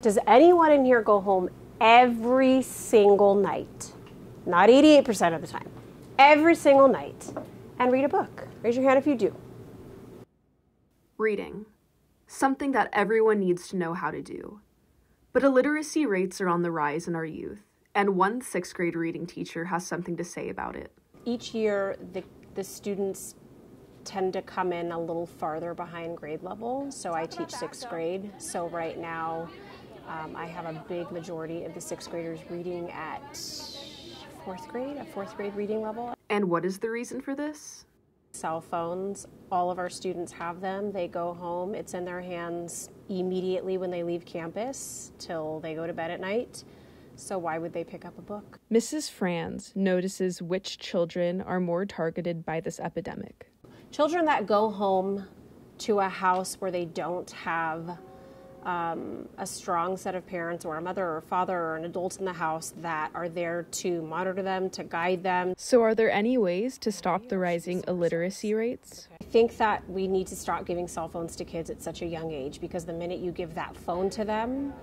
Does anyone in here go home every single night? Not 88% of the time. Every single night and read a book. Raise your hand if you do. Reading. Something that everyone needs to know how to do. But illiteracy rates are on the rise in our youth, and one sixth grade reading teacher has something to say about it. Each year, the, the students tend to come in a little farther behind grade level. So I teach sixth grade. So right now, um, I have a big majority of the sixth graders reading at fourth grade, a fourth grade reading level. And what is the reason for this? Cell phones, all of our students have them. They go home, it's in their hands immediately when they leave campus till they go to bed at night. So, why would they pick up a book? Mrs. Franz notices which children are more targeted by this epidemic. Children that go home to a house where they don't have um, a strong set of parents or a mother or a father or an adult in the house that are there to monitor them, to guide them. So, are there any ways to stop the rising illiteracy rates? I think that we need to stop giving cell phones to kids at such a young age because the minute you give that phone to them,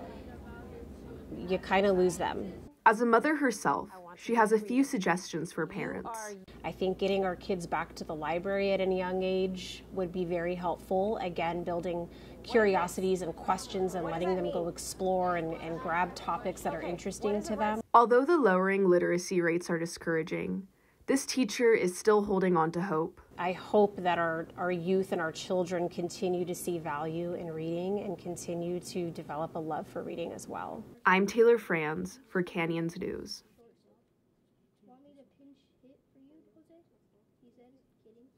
you kind of lose them. As a mother herself, she has a few suggestions for parents. I think getting our kids back to the library at a young age would be very helpful. Again, building curiosities and questions and letting them go explore and, and grab topics that are interesting to them. Although the lowering literacy rates are discouraging, this teacher is still holding on to hope. I hope that our, our youth and our children continue to see value in reading and continue to develop a love for reading as well. I'm Taylor Franz for Canyons News pinch hit for you, Jose? He said, kidding.